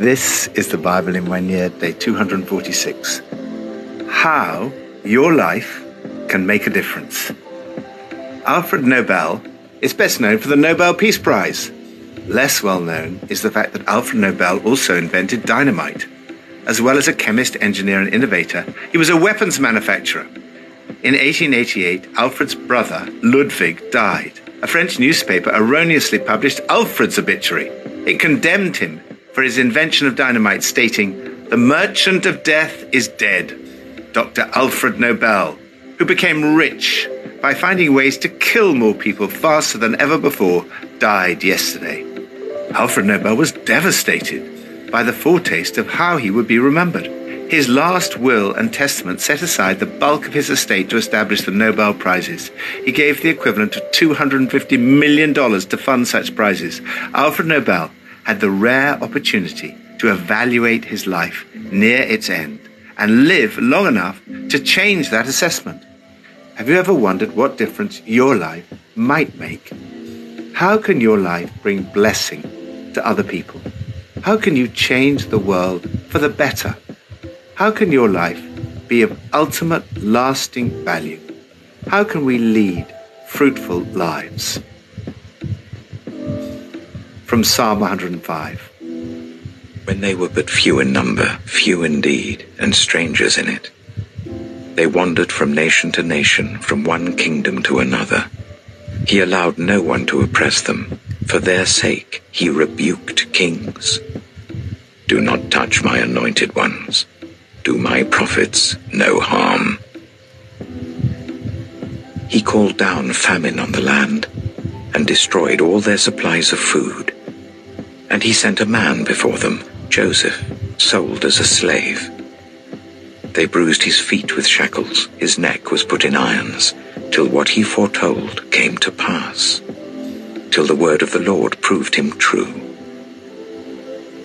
This is the Bible in one year, day 246. How your life can make a difference. Alfred Nobel is best known for the Nobel Peace Prize. Less well known is the fact that Alfred Nobel also invented dynamite. As well as a chemist, engineer, and innovator, he was a weapons manufacturer. In 1888, Alfred's brother, Ludwig, died. A French newspaper erroneously published Alfred's obituary. It condemned him for his invention of dynamite, stating, The merchant of death is dead. Dr. Alfred Nobel, who became rich by finding ways to kill more people faster than ever before, died yesterday. Alfred Nobel was devastated by the foretaste of how he would be remembered. His last will and testament set aside the bulk of his estate to establish the Nobel Prizes. He gave the equivalent of $250 million to fund such prizes. Alfred Nobel had the rare opportunity to evaluate his life near its end and live long enough to change that assessment. Have you ever wondered what difference your life might make? How can your life bring blessing to other people? How can you change the world for the better? How can your life be of ultimate lasting value? How can we lead fruitful lives? From Psalm 105. When they were but few in number, few indeed, and strangers in it, they wandered from nation to nation, from one kingdom to another. He allowed no one to oppress them. For their sake he rebuked kings. Do not touch my anointed ones. Do my prophets no harm. He called down famine on the land and destroyed all their supplies of food. And he sent a man before them, Joseph, sold as a slave. They bruised his feet with shackles, his neck was put in irons, till what he foretold came to pass, till the word of the Lord proved him true.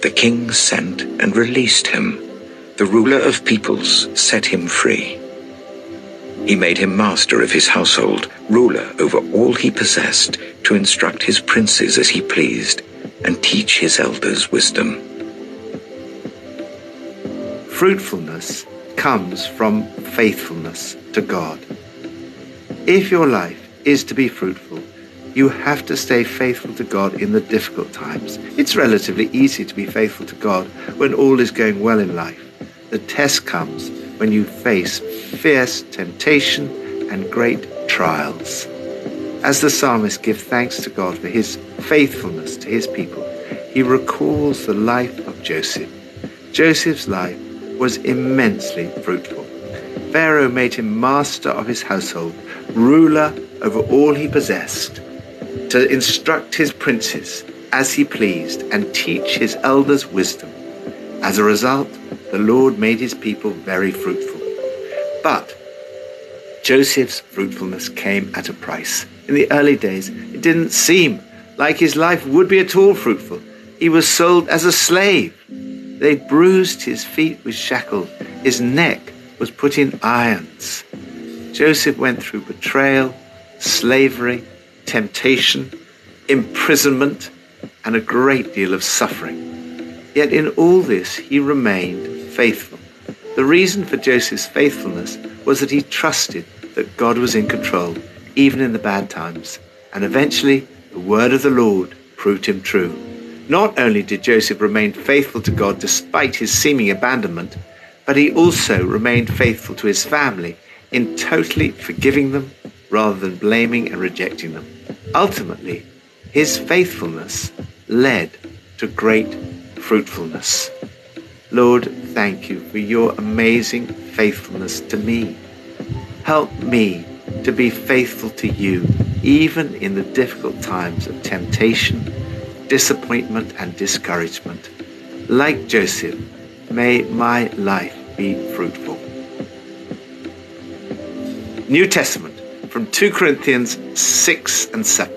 The king sent and released him. The ruler of peoples set him free. He made him master of his household, ruler over all he possessed, to instruct his princes as he pleased, and teach his elders wisdom. Fruitfulness comes from faithfulness to God. If your life is to be fruitful, you have to stay faithful to God in the difficult times. It's relatively easy to be faithful to God when all is going well in life. The test comes when you face fierce temptation and great trials. As the psalmist gives thanks to God for his faithfulness to his people, he recalls the life of Joseph. Joseph's life was immensely fruitful. Pharaoh made him master of his household, ruler over all he possessed, to instruct his princes as he pleased and teach his elders wisdom. As a result, the Lord made his people very fruitful. But Joseph's fruitfulness came at a price. In the early days, it didn't seem like his life would be at all fruitful. He was sold as a slave. They bruised his feet with shackles. His neck was put in irons. Joseph went through betrayal, slavery, temptation, imprisonment, and a great deal of suffering. Yet in all this, he remained faithful. The reason for Joseph's faithfulness was that he trusted that God was in control, even in the bad times. And eventually, the word of the Lord proved him true. Not only did Joseph remain faithful to God despite his seeming abandonment, but he also remained faithful to his family in totally forgiving them rather than blaming and rejecting them. Ultimately, his faithfulness led to great fruitfulness. Lord, thank you for your amazing faithfulness to me. Help me to be faithful to you, even in the difficult times of temptation, disappointment, and discouragement. Like Joseph, may my life be fruitful. New Testament from 2 Corinthians 6 and 7.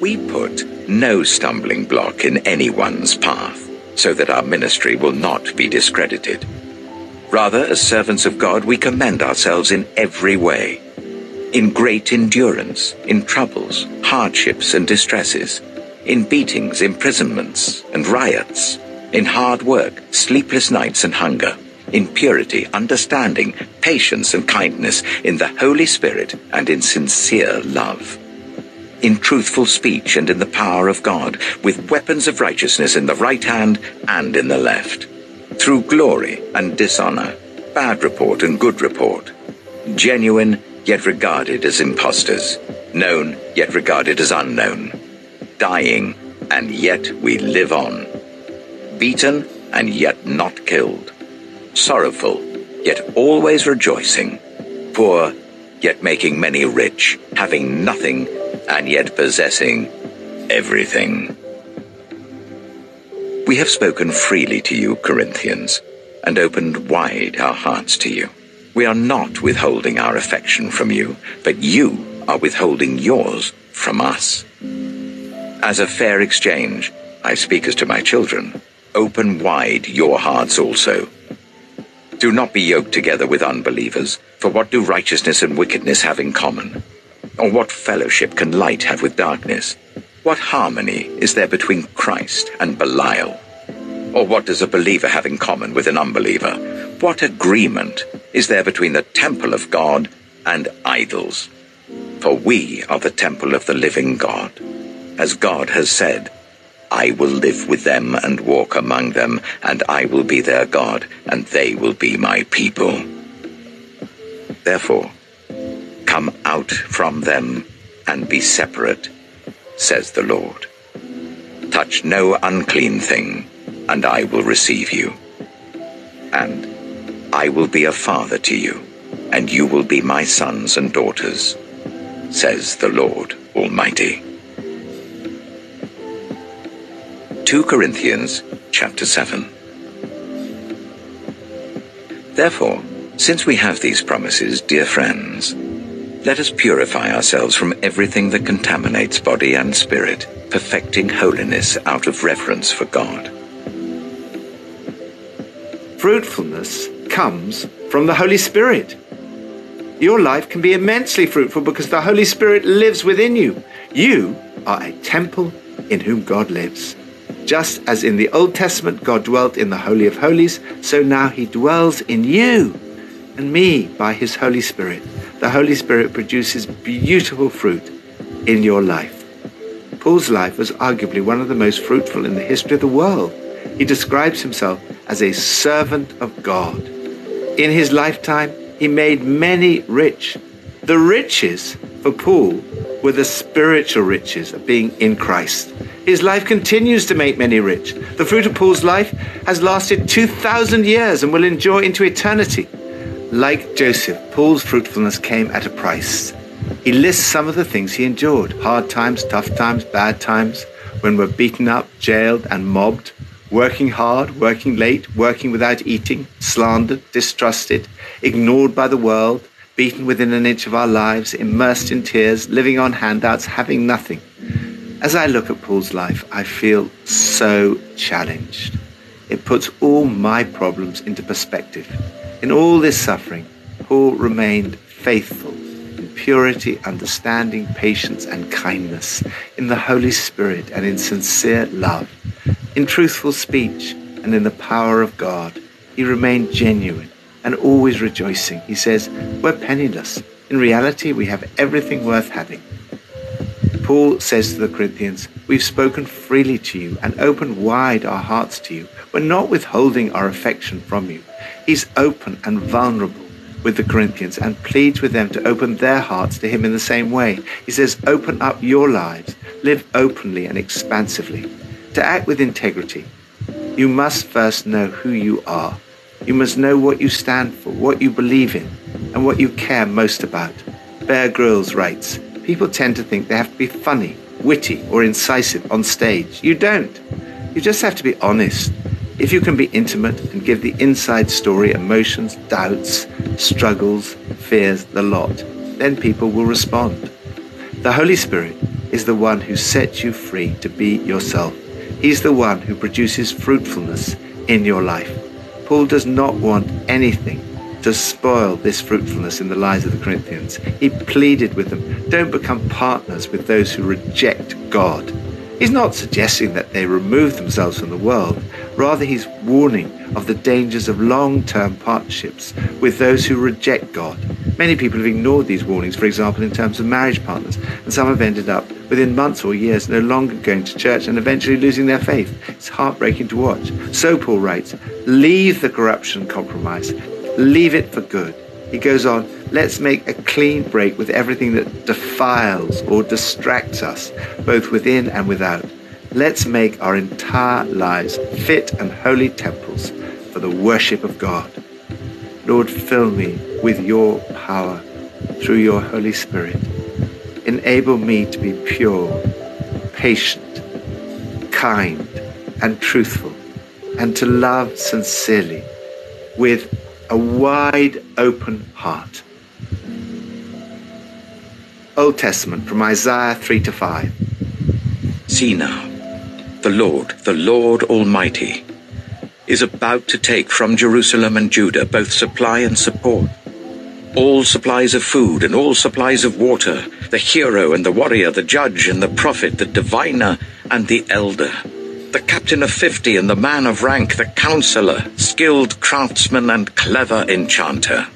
We put no stumbling block in anyone's path, so that our ministry will not be discredited. Rather, as servants of God, we commend ourselves in every way in great endurance, in troubles, hardships, and distresses, in beatings, imprisonments, and riots, in hard work, sleepless nights, and hunger, in purity, understanding, patience, and kindness, in the Holy Spirit, and in sincere love. In truthful speech and in the power of God, with weapons of righteousness in the right hand and in the left, through glory and dishonor, bad report and good report, genuine yet regarded as impostors, known yet regarded as unknown, dying and yet we live on, beaten and yet not killed, sorrowful yet always rejoicing, poor yet making many rich, having nothing and yet possessing everything. We have spoken freely to you, Corinthians, and opened wide our hearts to you. We are not withholding our affection from you, but you are withholding yours from us. As a fair exchange, I speak as to my children, open wide your hearts also. Do not be yoked together with unbelievers, for what do righteousness and wickedness have in common? Or what fellowship can light have with darkness? What harmony is there between Christ and Belial? Or what does a believer have in common with an unbeliever? What agreement is there between the temple of God and idols? For we are the temple of the living God. As God has said, I will live with them and walk among them, and I will be their God, and they will be my people. Therefore, come out from them and be separate, says the Lord. Touch no unclean thing, and I will receive you. And I will be a father to you, and you will be my sons and daughters, says the Lord Almighty. 2 Corinthians chapter 7 Therefore, since we have these promises, dear friends, let us purify ourselves from everything that contaminates body and spirit, perfecting holiness out of reverence for God. Fruitfulness comes from the Holy Spirit. Your life can be immensely fruitful because the Holy Spirit lives within you. You are a temple in whom God lives. Just as in the Old Testament God dwelt in the Holy of Holies, so now he dwells in you and me by his Holy Spirit. The Holy Spirit produces beautiful fruit in your life. Paul's life was arguably one of the most fruitful in the history of the world. He describes himself as a servant of God. In his lifetime, he made many rich. The riches for Paul were the spiritual riches of being in Christ. His life continues to make many rich. The fruit of Paul's life has lasted 2,000 years and will endure into eternity. Like Joseph, Paul's fruitfulness came at a price. He lists some of the things he endured hard times, tough times, bad times, when we're beaten up, jailed, and mobbed, working hard, working late, working without eating, slandered, distrusted, ignored by the world, beaten within an inch of our lives, immersed in tears, living on handouts, having nothing. As I look at Paul's life, I feel so challenged. It puts all my problems into perspective. In all this suffering, Paul remained faithful in purity, understanding, patience, and kindness, in the Holy Spirit and in sincere love in truthful speech and in the power of God. He remained genuine and always rejoicing. He says, We're penniless. In reality, we have everything worth having. Paul says to the Corinthians, We've spoken freely to you and opened wide our hearts to you. We're not withholding our affection from you. He's open and vulnerable with the Corinthians and pleads with them to open their hearts to him in the same way. He says, Open up your lives, live openly and expansively. To act with integrity, you must first know who you are. You must know what you stand for, what you believe in, and what you care most about. Bear Grylls writes, People tend to think they have to be funny, witty, or incisive on stage. You don't. You just have to be honest. If you can be intimate and give the inside story, emotions, doubts, struggles, fears, the lot, then people will respond. The Holy Spirit is the one who sets you free to be yourself. He's the one who produces fruitfulness in your life. Paul does not want anything to spoil this fruitfulness in the lives of the Corinthians. He pleaded with them don't become partners with those who reject God. He's not suggesting that they remove themselves from the world. Rather, he's warning of the dangers of long term partnerships with those who reject God. Many people have ignored these warnings, for example, in terms of marriage partners, and some have ended up within months or years no longer going to church and eventually losing their faith. It's heartbreaking to watch. So Paul writes leave the corruption compromise, leave it for good. He goes on, let's make a clean break with everything that defiles or distracts us, both within and without. Let's make our entire lives fit and holy temples for the worship of God. Lord, fill me with your power through your Holy Spirit. Enable me to be pure, patient, kind, and truthful, and to love sincerely with a wide open heart. Old Testament from Isaiah 3 to 5. See now, the Lord, the Lord Almighty, is about to take from Jerusalem and Judah both supply and support. All supplies of food and all supplies of water, the hero and the warrior, the judge and the prophet, the diviner and the elder the captain of fifty and the man of rank, the counselor, skilled craftsman and clever enchanter.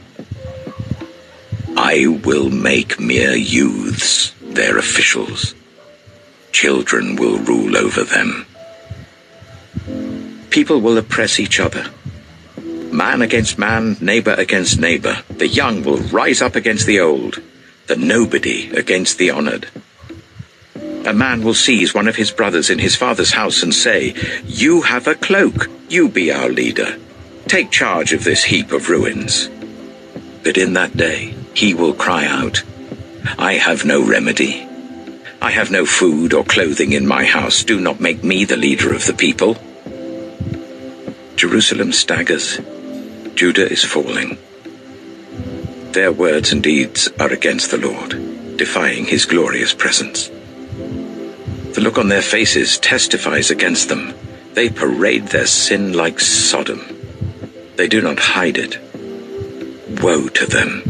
I will make mere youths their officials. Children will rule over them. People will oppress each other. Man against man, neighbor against neighbor. The young will rise up against the old, the nobody against the honored. A man will seize one of his brothers in his father's house and say, You have a cloak, you be our leader. Take charge of this heap of ruins. But in that day he will cry out, I have no remedy. I have no food or clothing in my house. Do not make me the leader of the people. Jerusalem staggers. Judah is falling. Their words and deeds are against the Lord, defying his glorious presence. The look on their faces testifies against them. They parade their sin like Sodom. They do not hide it. Woe to them.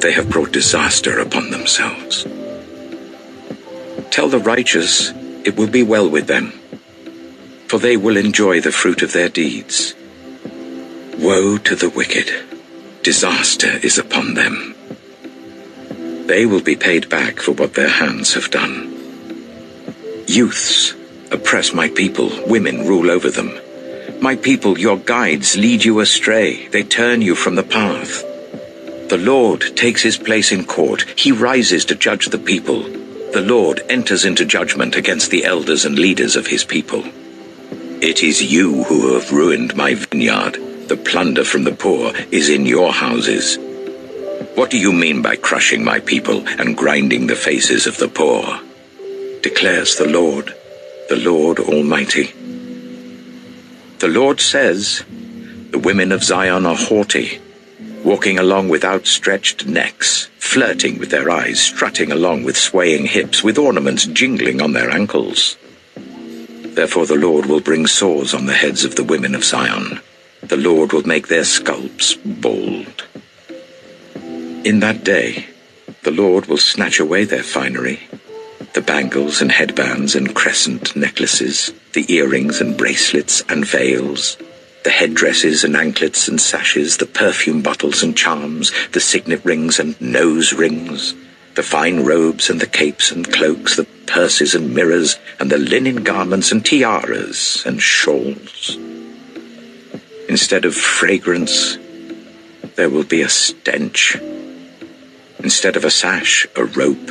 They have brought disaster upon themselves. Tell the righteous it will be well with them, for they will enjoy the fruit of their deeds. Woe to the wicked. Disaster is upon them. They will be paid back for what their hands have done. Youths oppress my people, women rule over them. My people, your guides, lead you astray, they turn you from the path. The Lord takes his place in court, he rises to judge the people. The Lord enters into judgment against the elders and leaders of his people. It is you who have ruined my vineyard. The plunder from the poor is in your houses. What do you mean by crushing my people and grinding the faces of the poor? declares the Lord, the Lord Almighty. The Lord says, The women of Zion are haughty, walking along with outstretched necks, flirting with their eyes, strutting along with swaying hips, with ornaments jingling on their ankles. Therefore the Lord will bring sores on the heads of the women of Zion. The Lord will make their scalps bald. In that day, the Lord will snatch away their finery the bangles and headbands and crescent necklaces, the earrings and bracelets and veils, the headdresses and anklets and sashes, the perfume bottles and charms, the signet rings and nose rings, the fine robes and the capes and cloaks, the purses and mirrors, and the linen garments and tiaras and shawls. Instead of fragrance, there will be a stench. Instead of a sash, a rope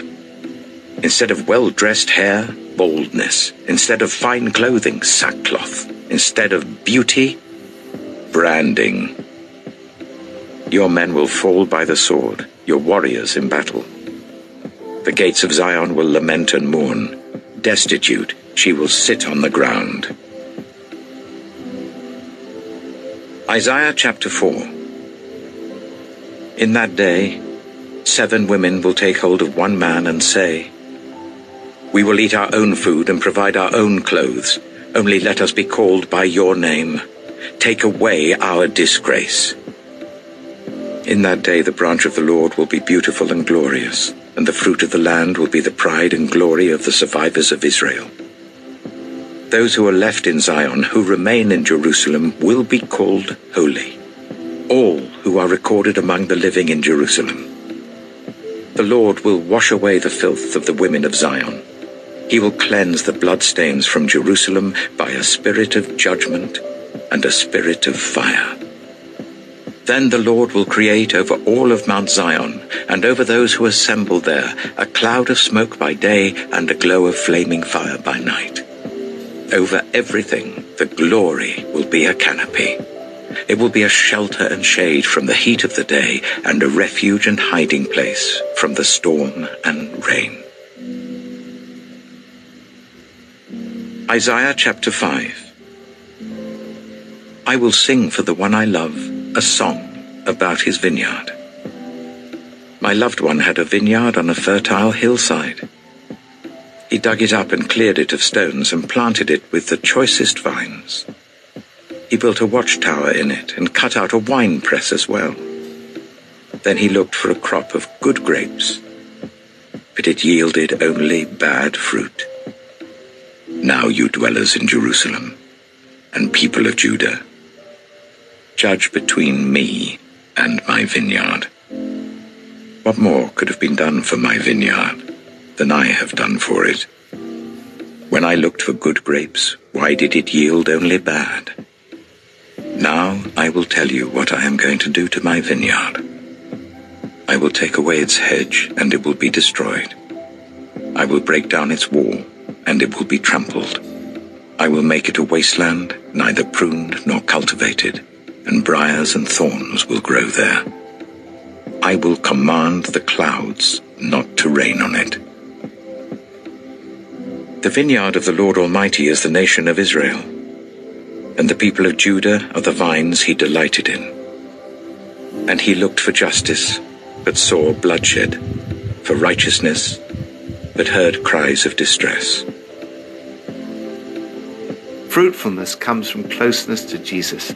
Instead of well-dressed hair, baldness. Instead of fine clothing, sackcloth. Instead of beauty, branding. Your men will fall by the sword, your warriors in battle. The gates of Zion will lament and mourn. Destitute, she will sit on the ground. Isaiah chapter 4 In that day, seven women will take hold of one man and say, we will eat our own food and provide our own clothes. Only let us be called by your name. Take away our disgrace. In that day the branch of the Lord will be beautiful and glorious, and the fruit of the land will be the pride and glory of the survivors of Israel. Those who are left in Zion, who remain in Jerusalem, will be called holy. All who are recorded among the living in Jerusalem. The Lord will wash away the filth of the women of Zion. He will cleanse the bloodstains from Jerusalem by a spirit of judgment and a spirit of fire. Then the Lord will create over all of Mount Zion and over those who assemble there a cloud of smoke by day and a glow of flaming fire by night. Over everything the glory will be a canopy. It will be a shelter and shade from the heat of the day and a refuge and hiding place from the storm and rain. Isaiah chapter 5 I will sing for the one I love a song about his vineyard. My loved one had a vineyard on a fertile hillside. He dug it up and cleared it of stones and planted it with the choicest vines. He built a watchtower in it and cut out a wine press as well. Then he looked for a crop of good grapes, but it yielded only bad fruit. Now you dwellers in Jerusalem and people of Judah, judge between me and my vineyard. What more could have been done for my vineyard than I have done for it? When I looked for good grapes, why did it yield only bad? Now I will tell you what I am going to do to my vineyard. I will take away its hedge, and it will be destroyed. I will break down its wall, and it will be trampled. I will make it a wasteland, neither pruned nor cultivated and briars and thorns will grow there. I will command the clouds not to rain on it. The vineyard of the Lord Almighty is the nation of Israel, and the people of Judah are the vines he delighted in. And he looked for justice, but saw bloodshed, for righteousness, but heard cries of distress. Fruitfulness comes from closeness to Jesus.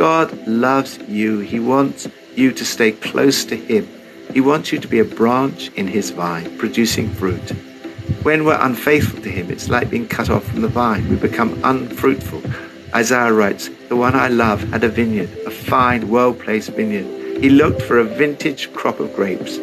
God loves you. He wants you to stay close to Him. He wants you to be a branch in His vine, producing fruit. When we're unfaithful to Him, it's like being cut off from the vine. We become unfruitful. Isaiah writes, The one I love had a vineyard, a fine, well placed vineyard. He looked for a vintage crop of grapes.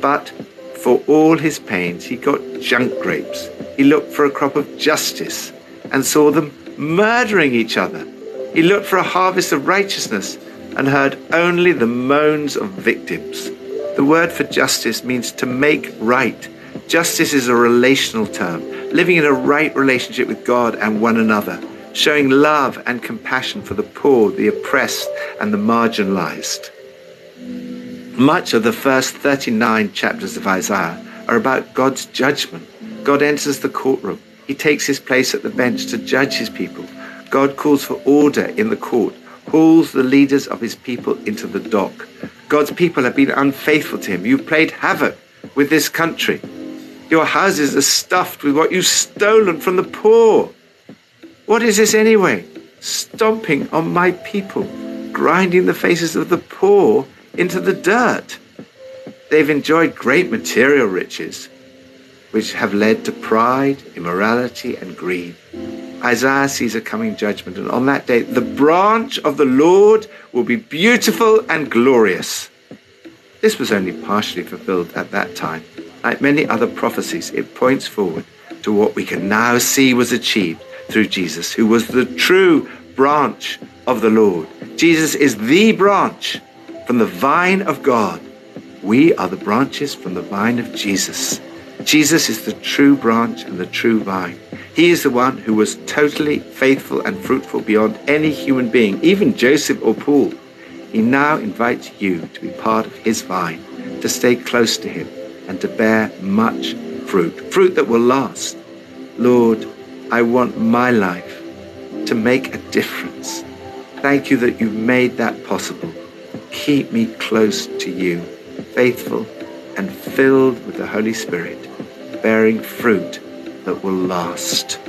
But for all his pains, he got junk grapes. He looked for a crop of justice and saw them murdering each other. He looked for a harvest of righteousness and heard only the moans of victims. The word for justice means to make right. Justice is a relational term, living in a right relationship with God and one another, showing love and compassion for the poor, the oppressed, and the marginalized. Much of the first 39 chapters of Isaiah are about God's judgment. God enters the courtroom. He takes his place at the bench to judge his people. God calls for order in the court, hauls the leaders of his people into the dock. God's people have been unfaithful to him. You've played havoc with this country. Your houses are stuffed with what you've stolen from the poor. What is this anyway? Stomping on my people, grinding the faces of the poor into the dirt. They've enjoyed great material riches, which have led to pride, immorality, and greed. Isaiah sees a coming judgment, and on that day, the branch of the Lord will be beautiful and glorious. This was only partially fulfilled at that time. Like many other prophecies, it points forward to what we can now see was achieved through Jesus, who was the true branch of the Lord. Jesus is the branch from the vine of God. We are the branches from the vine of Jesus. Jesus is the true branch and the true vine. He is the one who was totally faithful and fruitful beyond any human being, even Joseph or Paul. He now invites you to be part of his vine, to stay close to him, and to bear much fruit, fruit that will last. Lord, I want my life to make a difference. Thank you that you've made that possible. Keep me close to you, faithful and filled with the Holy Spirit, bearing fruit that will last.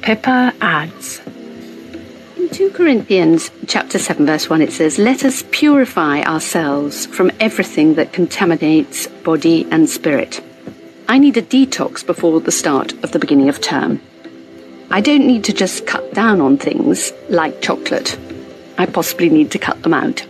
Pippa adds In 2 Corinthians chapter 7 verse 1 it says, "Let us purify ourselves from everything that contaminates body and spirit." I need a detox before the start of the beginning of term. I don't need to just cut down on things like chocolate. I possibly need to cut them out.